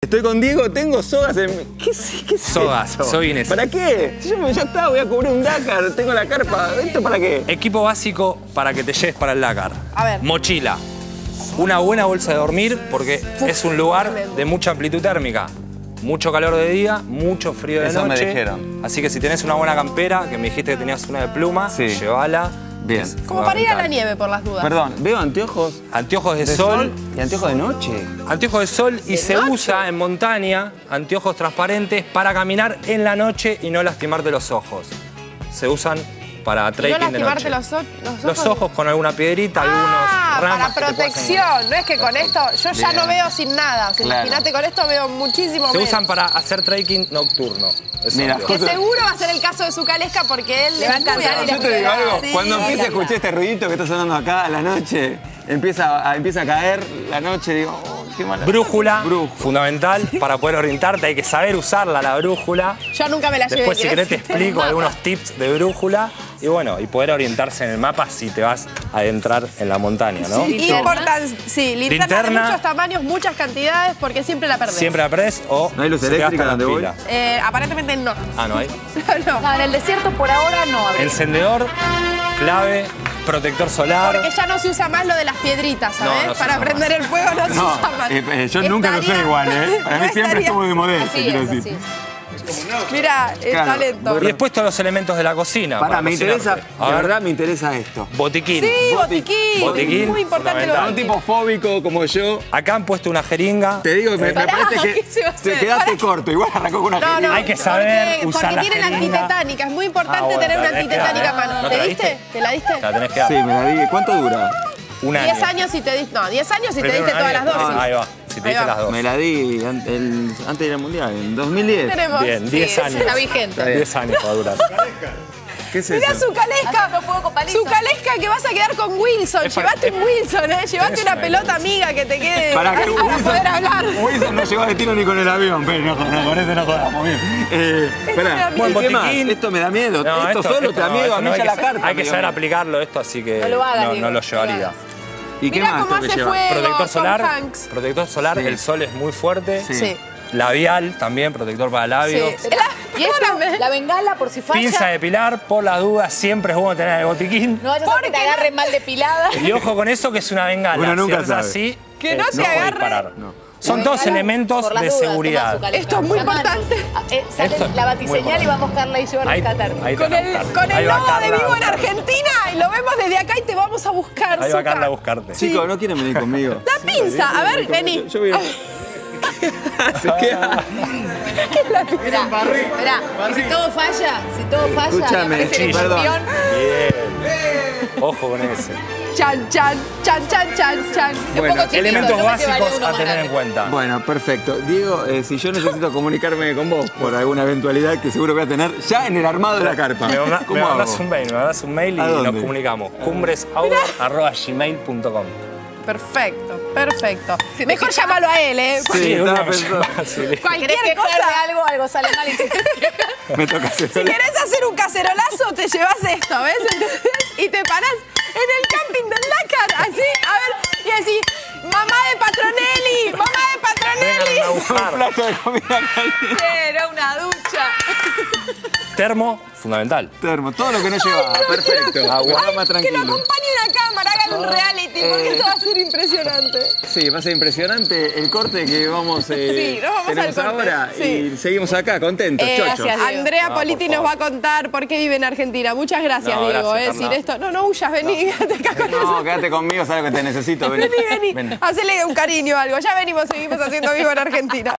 Estoy con Diego, tengo sogas en... ¿Qué, es- qué es Sogas, esto? soy Inés. ¿Para qué? Yo me- ya está, voy a cubrir un Dakar, tengo la carpa. ¿Esto para qué? Equipo básico para que te lleves para el Dakar. A ver. Mochila. Una buena bolsa de dormir porque es un lugar de mucha amplitud térmica. Mucho calor de día, mucho frío de Eso me noche. dijeron. Así que si tenés una buena campera, que me dijiste que tenías una de pluma, Sí. llévala. Bien. Como para ir a la nieve, por las dudas. Perdón, veo anteojos Anteojos de, de sol, sol y anteojos de noche. Anteojos de sol y ¿De se noche? usa en montaña anteojos transparentes para caminar en la noche y no lastimarte los ojos. Se usan para Y no trekking de noche. los, o- los ojos. Los ojos con alguna piedrita, Ah, algunos ramas para protección. No es que con esto yo ya Bien. no veo sin nada. O sea, Claro. Imagínate, con esto veo muchísimo Se menos. usan para hacer trekking nocturno. Mira. Que seguro va a ser el caso de Zucalesca porque él Le va a encantar Yo te digo algo, Sí. cuando empieza a escuchar este ruidito que está sonando acá a la noche, empieza a, empieza a caer la noche, digo, qué mala. Brújula, Brújula. fundamental para poder orientarte. Hay que saber usarla, la brújula. Yo nunca me la llevé. Después, si querés, te explico algunos tips de brújula. Y bueno, y poder orientarse en el mapa si te vas a adentrar en la montaña, ¿no? Y importan, sí, linterna, Linterna. de muchos tamaños, muchas cantidades, porque siempre la perdés. Siempre la perdés o ¿No hay luz eléctrica donde voy? Eh, aparentemente no. Ah, ¿no hay? no. No, en el desierto por ahora no habría. Encendedor, clave, protector solar. Porque ya no se usa más lo de las piedritas, ¿sabes? No, no se Para prender el fuego no, se usa más. eh, eh, yo nunca lo sé igual, ¿eh? Para mí siempre estuvo de modelo, quiero decir. Mira, el Claro, talento. Y después todos los elementos de la cocina. Para, me cocinarte. interesa, A de ver, verdad me interesa esto. botiquín. Sí, botiquín. Botiquín, Muy importante lo. Un tipo fóbico como yo, Acá han puesto una jeringa. te digo, me, me parece que ¿qué se va a te quedaste Pará. corto, igual arrancó con una No, no, jeringa. Hay que saber porque, usar porque la tienen jeringa. antitetánica. Es muy importante Ah, bueno, tener te una la antitetánica a mano. ¿No ¿Te te la diste? ¿Te la diste? La tenés que dar. Sí, me la di. ¿Cuánto dura? Un año. 10 años si te diste. No, 10 años si te diste todas las dosis. después- Ahí va. Si te Ahí diste va. las dos. Me la di an- el- antes de ir al mundial, en 2010. Tenemos. Bien, sí, 10 ese años. Está vigente. 10 años va a durar. ¿Qué es Mirá eso? su calesca. Su calesca que vas a quedar con Wilson. Es para- Llevate un Wilson, ¿eh? Llevate una una pelota amiga que te quede Para que para poder hablar. Wilson no llegó a destino ni con el avión, pero no, no, con ese no jodamos bien. Eh. ¿y qué más? Botiquín. Esto me da miedo. No, esto, solo te da no, miedo, a mí no, ya hay la que- carta. Hay que saber aplicarlo esto, así que No lo hagas, no, Diego, no lo no lo llevaría. ¿Y qué Mirá más cómo tengo que hace llevar? fuego. Protector Tom solar, Hanks. protector solar, Sí. el sol es muy fuerte. Sí. Sí. Labial también, protector para labios. Sí. Y esto, Perdóname. la bengala por si falla. Pinza de pilar, por las dudas, siempre es bueno tener el botiquín. No vayas a que te no- agarren mal depilada. Y ojo con eso que es una bengala. Uno nunca si sabe. así, Que eh, no se puede agarre. disparar. No. Son todos Bengala elementos de seguridad. Esto es muy importante. Ah, sale Esto es la batiseñal y va a buscarla y yo a rescatar. ahí Con va a el, con el logo de Carla vivo en. Argentina y lo vemos desde acá y te vamos a buscar. Ahí va. Carla a buscarte. Chicos, ¿no quieren venir conmigo? La pinza, a ver, vení. Yo voy a... Se queda... Esperá, esperá. Y si todo falla, si todo falla, Escúchame, aparece el sí, perdón. Ojo con ese. Chan, chan, chan, chan, chan, chan. Bueno, chiquito, Elementos básicos a tener en cuenta. Bueno, perfecto. Diego, eh, si yo necesito comunicarme con vos por alguna eventualidad que seguro voy a tener ya en el armado de la carpa, Me, manda- me ¿cómo mandas hago? un mail, me mandas un mail y ¿A nos comunicamos. cumbresoutdoor.gmail.com Perfecto, perfecto. Mejor llámalo a él, ¿eh? Sí, estaba una pensando. llamada, sí. ¿Querés Cualquier cosa. algo? Algo sale mal y te... Me toca hacer Si querés hacer un cacerolazo, te llevas esto, ¿ves? ¿Entendés? Y te parás en el camping del Dakar, así, a ver, y decís, mamá de Patronelli, mamá de Patronelli. Un plato de comida caliente. Era una ducha. Termo, fundamental. Termo, todo lo que no llevaba. Perfecto. Agua, Ay, más que lo tranquilo. acompañe una cámara, hagan un reality, porque Eh. esto va a ser impresionante. Sí, va a ser impresionante el corte que vamos, eh, Sí, nos vamos tenemos al corte, ahora sí. y seguimos acá, contentos, Eh, chochos. gracias. Diego. Andrea No, Politi nos va a contar por qué vive en Argentina. Muchas gracias, No, Diego. gracias, eh, Carla. esto. No, no huyas, vení, quédate acá con No, nosotros. quédate conmigo, sabes que te necesito. Vení, Vení, vení. Ven. Hacele un cariño o algo. Ya venimos, seguimos haciendo vivo en Argentina.